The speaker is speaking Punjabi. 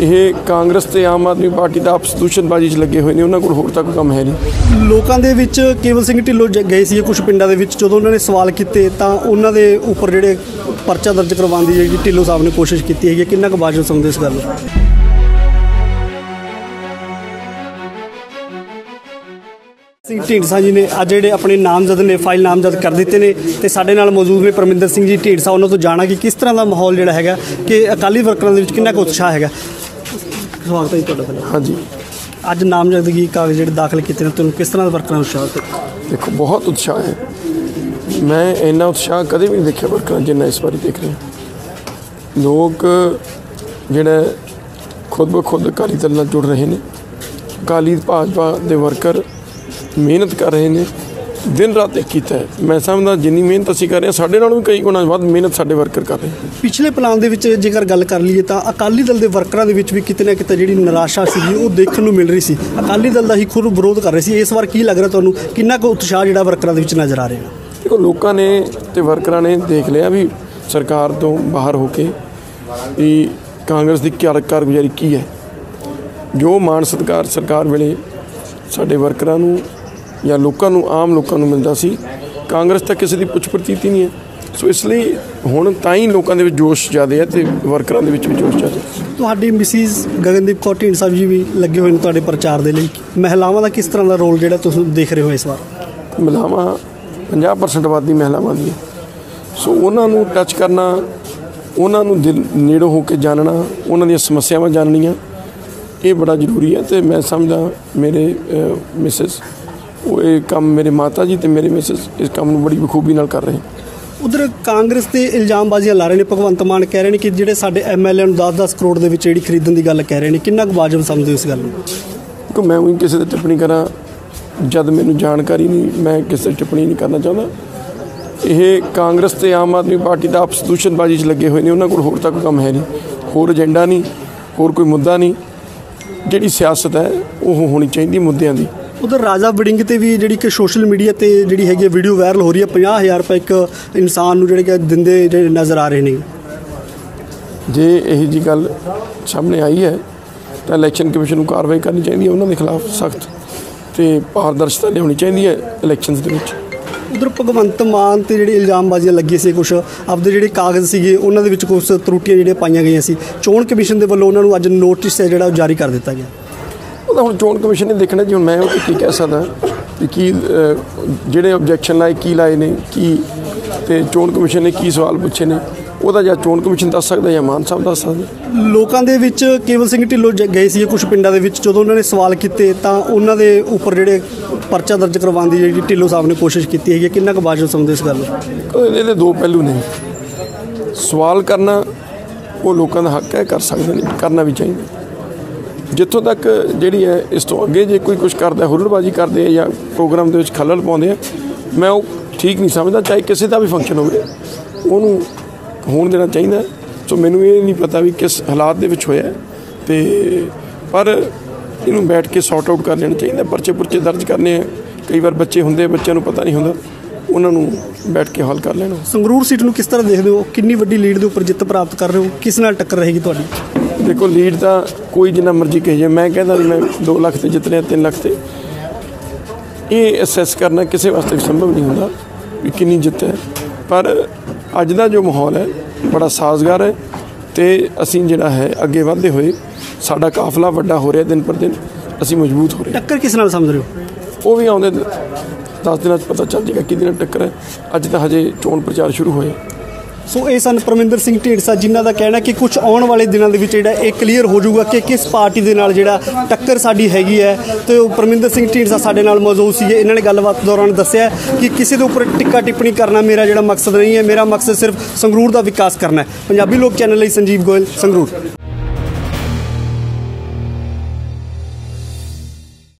ਇਹ ਕਾਂਗਰਸ ਤੇ ਆਮ ਆਦਮੀ ਪਾਰਟੀ ਦਾ ਆਪਸ ਦੂਸ਼ਣਬਾਜ਼ੀ 'ਚ ਲੱਗੇ ਹੋਏ ਨੇ, ਉਹਨਾਂ ਕੋਲ ਹੋਰ ਤਾਂ ਕੋਈ ਕੰਮ ਹੈ ਨਹੀਂ। ਲੋਕਾਂ ਦੇ ਵਿੱਚ ਕੇਵਲ ਸਿੰਘ ਢਿੱਲੋਂ ਜ- ਗਏ ਸੀ ਕੁਝ ਪਿੰਡਾਂ ਦੇ ਵਿੱਚ। ਜਦੋਂ ਉਹਨਾਂ ਨੇ ਸਵਾਲ ਕੀਤੇ ਤਾਂ ਉਹਨਾਂ ਦੇ ਉੱਪਰ ਜਿਹੜੇ ਪਰਚਾ ਦਰਜ ਕਰਵਾਉਣ ਦੀ ਜਿਹੜੀ ਢਿੱਲੋਂ ਸਾਹਿਬ ਨੇ ਕੋਸ਼ਿਸ਼ ਕੀਤੀ ਹੈਗੀ ਹੈ। ਕਿੰਨਾ ਕੁ ਬਾਜੂ ਸਮਝਦੇ ਇਸ ਗੱਲ ਨੂੰ? ਸਿੰਘ ਢੀਂਡਸਾ ਜੀ ਨੇ ਅੱਜ ਜਿਹੜੇ ਆਪਣੇ ਨਾਮਜ਼ਦ ਨੇ, ਫਾਈਲ ਨਾਮਜ਼ਦ ਕਰ ਦਿੱਤੇ ਨੇ ਤੇ ਸਾਡੇ ਨਾਲ ਮੌਜੂਦ ਨੇ ਪਰਮਿੰਦਰ ਸਿੰਘ ਜੀ ਢੀਂਡਸਾ ਉਹਨਾਂ ਤੋਂ ਜਾਣਾ ਕਿ ਕਿਸ ਤਰ੍ਹਾਂ ਦਾ ਮਾਹੌਲ ਜਿਹੜਾ ਹੈਗਾ, ਕਿ ਅਕਾਲੀ ਵਰਕਰਾਂ ਦੇ ਵਿੱਚ ਕਿੰਨਾ ਕੁ ਉਤਸ਼ਾਹ ਹੈਗਾ। ਸਵਾਗਤ ਹੈ ਜੀ ਤੁਹਾਡਾ ਪਹਿਲਾਂ ਹਾਂਜੀ। ਅੱਜ ਨਾਮਜ਼ਦਗੀ ਕਾਗਜ਼ ਜਿਹੜੇ ਦਾਖਲ ਕੀਤੇ ਨੇ ਤੁਹਾਨੂੰ ਕਿਸ ਤਰ੍ਹਾਂ ਦਾ ਵਰਕਰਾਂ ਉਤਸ਼ਾਹ ਦੇਖੋ ਬਹੁਤ ਉਤਸ਼ਾਹ ਹੈ। ਮੈਂ ਇੰਨਾ ਉਤਸ਼ਾਹ ਕਦੇ ਵੀ ਨਹੀਂ ਦੇਖਿਆ ਵਰਕਰਾਂ ਜਿੰਨਾ ਇਸ ਵਾਰੀ ਦੇਖ ਰਿਹਾ ਲੋਕ ਜਿਹੜਾ ਖੁਦ ਬਖੁਦ ਅਕਾਲੀ ਦਲ ਨਾਲ ਜੁੜ ਰਹੇ ਨੇ। ਅਕਾਲੀ ਭਾਜਪਾ ਦੇ ਵਰਕਰ ਮਿਹਨਤ ਕਰ ਰਹੇ ਨੇ। ਦਿਨ ਰਾਤ ਇੱਕ ਕੀਤਾ ਹੈ। ਮੈਂ ਸਮਝਦਾ ਜਿੰਨੀ ਮਿਹਨਤ ਅਸੀਂ ਕਰ ਰਹੇ ਹਾਂ ਸਾਡੇ ਨਾਲੋਂ ਵੀ ਕਈ ਗੁਣਾ ਵੱਧ ਮਿਹਨਤ ਸਾਡੇ ਵਰਕਰ ਕਰ ਰਹੇ ਪਿਛਲੇ ਪਲਾਨ ਦੇ ਵਿੱਚ ਜੇਕਰ ਗੱਲ ਕਰ ਲਈਏ ਤਾਂ ਅਕਾਲੀ ਦਲ ਦੇ ਵਰਕਰਾਂ ਦੇ ਵਿੱਚ ਵੀ ਕਿਤੇ ਨਾ ਕਿਤੇ ਜਿਹੜੀ ਨਿਰਾਸ਼ਾ ਸੀਗੀ ਉਹ ਦੇਖਣ ਨੂੰ ਮਿਲ ਰਹੀ ਸੀ। ਅਕਾਲੀ ਦਲ ਦਾ ਹੀ ਖੁਦ ਵਿਰੋਧ ਕਰ ਰਹੇ ਸੀ। ਇਸ ਵਾਰ ਕੀ ਲੱਗ ਰਿਹਾ ਤੁਹਾਨੂੰ? ਕਿੰਨਾ ਕੁ ਉਤਸ਼ਾਹ ਜਿਹੜਾ ਵਰਕਰਾਂ ਦੇ ਵਿੱਚ ਨਜ਼ਰ ਆ ਰਿਹਾ? ਦੇਖੋ ਲੋਕਾਂ ਨੇ ਤੇ ਵਰਕਰਾਂ ਨੇ ਦੇਖ ਲਿਆ ਵੀ ਸਰਕਾਰ ਤੋਂ ਬਾਹਰ ਹੋ ਕੇ ਵੀ ਕਾਂਗਰਸ ਦੀ ਕਾਰ ਕਾਰਗੁਜ਼ਾਰੀ ਕੀ ਹੈ। ਜੋ ਮਾਣ ਸਤਿਕਾਰ ਸਰਕਾਰ ਵੇਲੇ ਸਾਡੇ ਵਰਕਰਾਂ ਨੂੰ ਜਾਂ ਲੋਕਾਂ ਨੂੰ ਆਮ ਲੋਕਾਂ ਨੂੰ ਮਿਲਦਾ ਸੀ। ਕਾਂਗਰਸ ਤਾਂ ਕਿਸੇ ਦੀ ਪੁੱਛ ਪ੍ਰਤੀਤ ਨਹੀਂ ਹੈ। ਸੋ ਇਸ ਲਈ ਹੁਣ ਤਾਂ ਹੀ ਲੋਕਾਂ ਦੇ ਵਿੱਚ ਜੋਸ਼ ਜ਼ਿਆਦਾ ਹੈ ਤੇ ਵਰਕਰਾਂ ਦੇ ਵਿੱਚ ਵੀ ਜੋਸ਼ ਜ਼ਿਆਦਾ ਹੈ। ਤੁਹਾਡੀ ਮਿਸਿਸ ਗਗਨਦੀਪ ਕੌਰ ਢੀਂਡ ਸਾਹਿਬ ਜੀ ਵੀ ਲੱਗੇ ਹੋਏ ਨੇ ਤੁਹਾਡੇ ਪ੍ਰਚਾਰ ਦੇ ਲਈ। ਮਹਿਲਾਵਾਂ ਦਾ ਕਿਸ ਤਰ੍ਹਾਂ ਦਾ ਰੋਲ ਜਿਹੜਾ ਤੁਸੀਂ ਦੇਖ ਰਹੇ ਹੋ ਇਸ ਵਾਰ? ਮਹਿਲਾਵਾਂ 50% ਆਬਾਦੀ ਮਹਿਲਾਵਾਂ ਦੀ ਹੈ। ਸੋ ਉਹਨਾਂ ਨੂੰ ਟੱਚ ਕਰਨਾ ਉਹਨਾਂ ਨੂੰ ਦਿਲ ਨੇੜੋਂ ਹੋ ਕੇ ਜਾਣਨਾ ਉਹਨਾਂ ਦੀਆਂ ਸਮੱਸਿਆਵਾਂ ਜਾਣਨੀਆਂ ਇਹ ਬੜਾ ਜ਼ਰੂਰੀ ਹੈ ਤੇ ਮੈਂ ਸਮਝਦਾ ਮੇਰੇ ਮਿਸਿਸ ਉਹ ਇਹ ਕੰਮ ਮੇਰੇ ਮਾਤਾ ਜੀ ਤੇ ਮੇਰੇ ਮਿਸਿਸ ਇਸ ਕੰਮ ਨੂੰ ਬੜੀ ਬਖੂਬੀ ਨਾਲ ਕਰ ਰਹੇ ਉਧਰ ਕਾਂਗਰਸ ਤੇ ਇਲਜ਼ਾਮਬਾਜ਼ੀਆਂ ਲਾ ਰਹੇ ਨੇ ਭਗਵੰਤ ਮਾਨ ਕਹਿ ਰਹੇ ਨੇ ਕਿ ਜਿਹੜੇ ਸਾਡੇ ਐਮਐਲਏ ਨੂੰ 10-10 ਕਰੋੜ ਦੇ ਵਿੱਚ ਜਿਹੜੀ ਖਰੀਦਣ ਦੀ ਗੱਲ ਕਹਿ ਰਹੇ ਨੇ ਕਿੰਨਾ ਕੁ ਵਾਜਬ ਸਮਝਦੇ ਇਸ ਗੱਲ ਨੂੰ? ਕਿ ਮੈਂ ਵੀ ਕਿਸੇ ਤੇ ਟਿੱਪਣੀ ਕਰਾਂ ਜਦ ਮੈਨੂੰ ਜਾਣਕਾਰੀ ਨਹੀਂ ਮੈਂ ਕਿਸੇ ਟਿੱਪਣੀ ਨਹੀਂ ਕਰਨਾ ਚਾਹੁੰਦਾ। ਇਹ ਕਾਂਗਰਸ ਤੇ ਆਮ ਆਦਮੀ ਪਾਰਟੀ ਦਾ ਆਪਸ ਦੂਸ਼ਣਬਾਜ਼ੀ 'ਚ ਲੱਗੇ ਹੋਏ ਨੇ ਉਹਨਾਂ ਕੋਲ ਹੋਰ ਤਾਂ ਕੋਈ ਕੰਮ ਹੈ ਨਹੀਂ। ਹੋਰ ਏਜੰਡਾ ਨਹੀਂ ਹੋਰ ਕੋਈ ਮੁੱਦਾ ਨਹੀਂ। ਜਿਹੜੀ ਸਿਆਸਤ ਹੈ ਉਹ ਹੋਣੀ ਚਾਹੀਦੀ ਮੁੱਦਿਆਂ ਦੀ। ਉਧਰ ਰਾਜਾ ਵੜਿੰਗ ਤੇ ਵੀ ਜਿਹੜੀ ਕਿ ਸੋਸ਼ਲ ਮੀਡੀਆ ਤੇ ਜਿਹੜੀ ਹੈਗੀ ਵੀਡੀਓ ਵਾਇਰਲ ਹੋ ਰਹੀ ਹੈ 50000 ਰੁਪਏ ਇੱਕ ਇਨਸਾਨ ਨੂੰ ਜਿਹੜੇ ਕਿ ਦਿੰਦੇ ਜਿਹੜੇ ਨਜ਼ਰ ਆ ਰਹੇ ਨੇ। ਜੇ ਇਹ ਜੀ ਗੱਲ ਸਾਹਮਣੇ ਆਈ ਹੈ ਤਾਂ ਇਲੈਕਸ਼ਨ ਕਮਿਸ਼ਨ ਨੂੰ ਕਾਰਵਾਈ ਕਰਨੀ ਚਾਹੀਦੀ ਹੈ ਉਹਨਾਂ ਦੇ ਖਿਲਾਫ ਸਖਤ ਤੇ ਪਾਰਦਰਸ਼ਤਾ ਲਿਆਉਣੀ ਚਾਹੀਦੀ ਹੈ ਇਲੈਕਸ਼ਨਸ ਦੇ ਵਿੱਚ। ਉਧਰ ਭਗਵੰਤ ਮਾਨ ਤੇ ਜਿਹੜੀ ਇਲਜ਼ਾਮਬਾਜ਼ੀਆਂ ਲੱਗੀਆਂ ਸੀ ਕੁਝ ਆਪਦੇ ਜਿਹੜੇ ਕਾਗਜ਼ ਸੀਗੇ ਉਹਨਾਂ ਦੇ ਵਿੱਚ ਕੁਝ ਤਰੁੱਟੀਆਂ ਜਿਹੜੀਆਂ ਪਾਈਆਂ ਗਈਆਂ ਸੀ। ਚੋਣ ਕਮਿਸ਼ਨ ਦੇ ਵੱਲੋਂ ਉਹਨਾਂ ਨੂੰ ਅੱਜ ਨੋਟਿਸ ਹੈ ਜਿਹੜਾ ਉਹ ਜਾਰੀ ਕਰ ਦਿੱਤਾ ਗਿਆ। ਉਹ ਤਾਂ ਹੁਣ ਚੋਣ ਕਮਿਸ਼ਨ ਨੇ ਦੇਖਣਾ ਜੀ ਹੁਣ ਮੈਂ ਉਹ ਕੀ ਕਹਿ ਸਕਦਾ ਕਿ ਕੀ ਜਿਹੜੇ ਆਬਜੈਕਸ਼ਨ ਲਾਏ ਕੀ ਲਾਏ ਨੇ ਕੀ ਤੇ ਚੋਣ ਕਮਿਸ਼ਨ ਨੇ ਕੀ ਸਵਾਲ ਪੁੱਛੇ ਨੇ ਉਹਦਾ ਜਾਂ ਚੋਣ ਕਮਿਸ਼ਨ ਦੱਸ ਸਕਦਾ ਜਾਂ ਮਾਨ ਸਾਹਿਬ ਦੱਸ ਸਕਦੇ? ਲੋਕਾਂ ਦੇ ਵਿੱਚ ਕੇਵਲ ਸਿੰਘ ਢਿੱਲੋਂ ਗਏ ਸੀ ਕੁਝ ਪਿੰਡਾਂ ਦੇ ਵਿੱਚ ਜਦੋਂ ਉਹਨਾਂ ਨੇ ਸਵਾਲ ਕੀਤੇ ਤਾਂ ਉਹਨਾਂ ਦੇ ਉੱਪਰ ਜਿਹੜੇ ਪਰਚਾ ਦਰਜ ਕਰਵਾਉਣ ਦੀ ਜਿਹੜੀ ਢਿੱਲੋਂ ਸਾਹਿਬ ਨੇ ਕੋਸ਼ਿਸ਼ ਕੀਤੀ ਹੈਗੀ। ਕਿੰਨਾ ਕੁ ਬਾਜੂ ਸਮਝਦੇ ਇਸ ਗੱਲ ਨੂੰ? ਇਹਦੇ ਦੋ ਪਹਿਲੂ ਨੇ। ਸਵਾਲ ਕਰਨਾ ਉਹ ਲੋਕਾਂ ਦਾ ਹੱਕ ਹੈ ਕਰ ਸਕਦੇ ਨੇ ਕਰਨਾ ਵੀ ਚਾਹੀਦਾ। ਜਿੱਥੋਂ ਤੱਕ ਜਿਹੜੀ ਹੈ, ਇਸ ਤੋਂ ਅੱਗੇ ਜੇ ਕੋਈ ਕੁਝ ਕਰਦਾ ਹੁਲੜਬਾਜ਼ੀ ਕਰਦੇ ਆ ਜਾਂ ਪ੍ਰੋਗਰਾਮ ਦੇ ਵਿੱਚ ਖਲਲ ਪਾਉਂਦੇ ਆ, ਮੈਂ ਉਹ ਠੀਕ ਨਹੀਂ ਸਮਝਦਾ, ਚਾਹੇ ਕਿਸੇ ਦਾ ਵੀ ਫੰਕਸ਼ਨ ਹੋਵੇ, ਉਹਨੂੰ ਹੋਣ ਦੇਣਾ ਚਾਹੀਦਾ ਸੋ ਮੈਨੂੰ ਇਹ ਨਹੀਂ ਪਤਾ ਵੀ ਕਿਸ ਹਾਲਾਤ ਦੇ ਵਿੱਚ ਹੋਇਆ ਹੈ ਤੇ ਪਰ ਇਹਨੂੰ ਬੈਠ ਕੇ ਸੌਟ ਆਊਟ ਕਰ ਲੈਣਾ ਚਾਹੀਦਾ, ਪਰਚੇ ਪੁਰਚੇ ਦਰਜ ਕਰਨੇ ਆ। ਕਈ ਵਾਰ ਬੱਚੇ ਹੁੰਦੇ ਬੱਚਿਆਂ ਨੂੰ ਪਤਾ ਨਹੀਂ ਹੁੰਦਾ, ਉਹਨਾਂ ਨੂੰ ਬੈਠ ਕੇ ਹੱਲ ਕਰ ਲੈਣਾ। ਸੰਗਰੂਰ ਸੀਟ ਨੂੰ ਕਿਸ ਤਰ੍ਹਾਂ ਦੇਖਦੇ ਹੋ? ਕਿੰਨੀ ਵੱਡੀ ਲੀਡ ਦੇ ਉੱਪਰ ਜਿੱਤ ਪ੍ਰਾਪਤ ਕਰ ਰਹੇ ਹੋ? ਕਿਸ ਨਾਲ ਟੱਕਰ ਰਹੇਗੀ ਤੁਹਾਡੀ? ਦੇਖੋ ਲੀਡ ਤਾਂ ਕੋਈ ਜਿੰਨਾ ਮਰਜ਼ੀ ਕਹੇ ਜੇ ਮੈਂ ਕਹਿੰਦਾ ਵੀ ਮੈਂ 2 ਲੱਖ ਤੇ ਜਿੱਤ ਰਿਹਾ 3 ਲੱਖ ਤੇ। ਇਹ ਅਸੈਸ ਕਰਨਾ ਕਿਸੇ ਵਾਸਤੇ ਵੀ ਸੰਭਵ ਨਹੀਂ ਹੁੰਦਾ ਵੀ ਕਿੰਨੀ ਜਿੱਤ ਹੈ। ਪਰ ਅੱਜ ਦਾ ਜੋ ਮਾਹੌਲ ਹੈ ਬੜਾ ਸਾਜ਼ਗਾਰ ਹੈ ਤੇ ਅਸੀਂ ਜਿਹੜਾ ਹੈ ਅੱਗੇ ਵਧਦੇ ਹੋਏ ਸਾਡਾ ਕਾਫਲਾ ਵੱਡਾ ਹੋ ਰਿਹਾ ਦਿਨ ਪਰ ਦਿਨ ਅਸੀਂ ਮਜ਼ਬੂਤ ਹੋ ਰਹੇ ਹਾਂ। ਟੱਕਰ ਕਿਸ ਨਾਲ ਸਮਝ ਰਹੇ ਹੋ? ਉਹ ਵੀ ਆਉਂਦੇ 10 ਦਿਨਾਂ 'ਚ ਪਤਾ ਚੱਲ ਜਾਏਗਾ ਕਿਹਦੇ ਨਾਲ ਟੱਕਰ ਹੈ। ਅੱਜ ਤਾਂ ਹਜੇ ਚੋਣ ਪ੍ਰਚਾਰ ਸ਼ੁਰੂ ਹੋਇਆ ਸੋ ਇਹ ਸਨ ਪਰਮਿੰਦਰ ਸਿੰਘ ਢੀਂਡਸਾ, ਜਿਨ੍ਹਾਂ ਦਾ ਕਹਿਣਾ ਕਿ ਕੁਝ ਆਉਣ ਵਾਲੇ ਦਿਨਾਂ ਦੇ ਵਿੱਚ ਜਿਹੜਾ ਇਹ ਕਲੀਅਰ ਹੋ ਜਾਊਗਾ ਕਿ ਕਿਸ ਪਾਰਟੀ ਦੇ ਨਾਲ ਜਿਹੜਾ ਟੱਕਰ ਸਾਡੀ ਹੈਗੀ ਹੈ। ਤੇ ਉਹ ਪਰਮਿੰਦਰ ਸਿੰਘ ਢੀਂਡਸਾ ਸਾਡੇ ਨਾਲ ਮੌਜੂਦ ਸੀਗੇ। ਇਹਨਾਂ ਨੇ ਗੱਲਬਾਤ ਦੌਰਾਨ ਦੱਸਿਆ ਕਿ ਕਿਸੇ ਦੇ ਉੱਪਰ ਟਿੱਕਾ ਟਿੱਪਣੀ ਕਰਨਾ ਮੇਰਾ ਜਿਹੜਾ ਮਕਸਦ ਨਹੀਂ ਹੈ। ਮੇਰਾ ਮਕਸਦ ਸਿਰਫ ਸੰਗਰੂਰ ਦਾ ਵਿਕਾਸ ਕਰਨਾ ਹੈ। ਪੰਜਾਬੀ ਲੋਕ ਚੈਨਲ ਲਈ ਸੰਜੀਵ ਗੋਇਲ, ਸੰਗਰੂਰ।